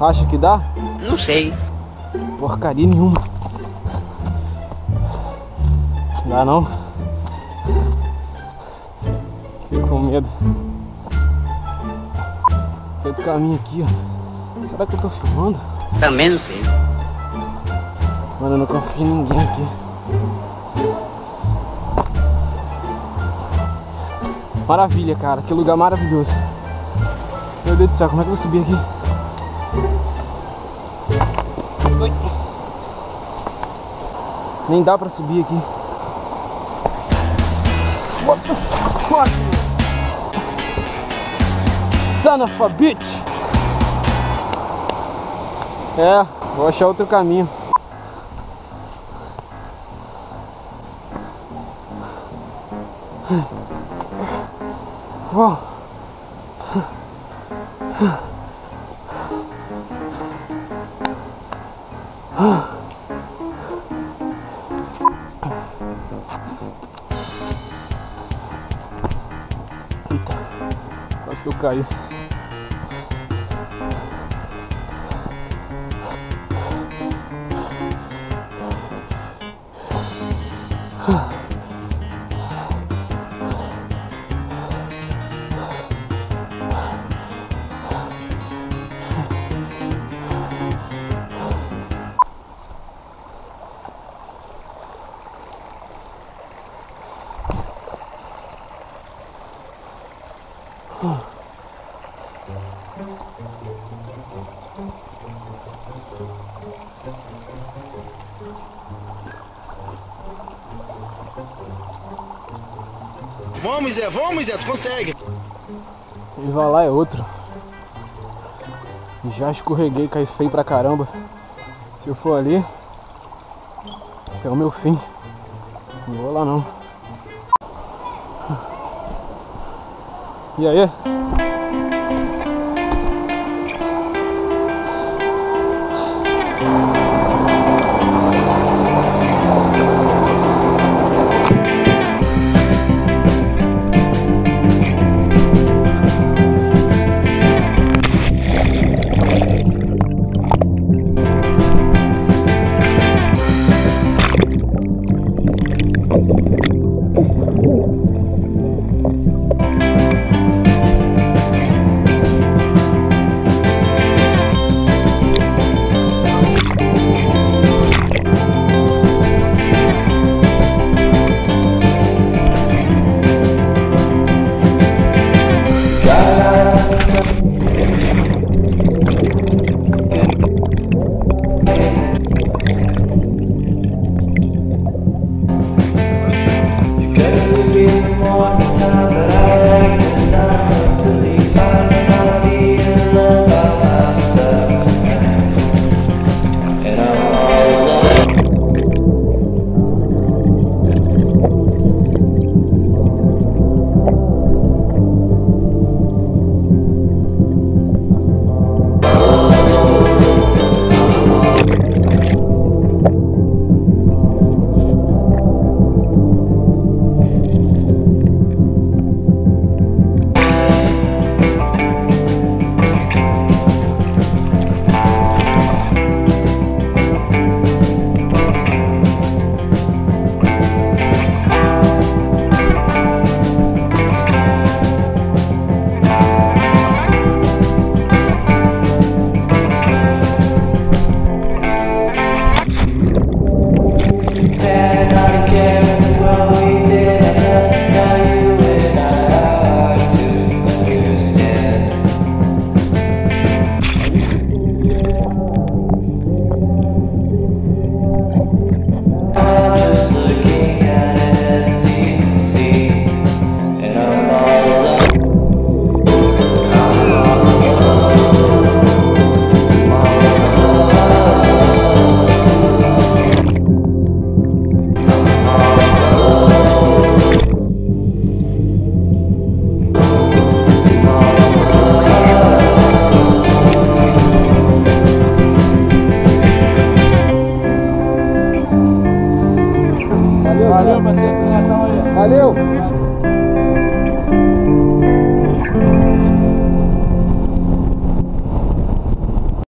Acha que dá? Não sei. Porcaria nenhuma. Dá não? Fiquei com medo. Feito caminho aqui, ó. Será que eu tô filmando? Também não sei. Mano, eu não confio em ninguém aqui. Maravilha, cara. Que lugar maravilhoso. Meu Deus do céu, como é que eu vou subir aqui? Nem dá pra subir aqui. What the fuck? Son of a bitch! É, vou achar outro caminho. Uau. Quase que eu caí. Vamos, Zé, vamos, Zé, tu consegue. E vai lá é outro. Já escorreguei, caí feio pra caramba. Se eu for ali, é o meu fim. Não vou lá não. E aí? Valeu, parceiro. Valeu.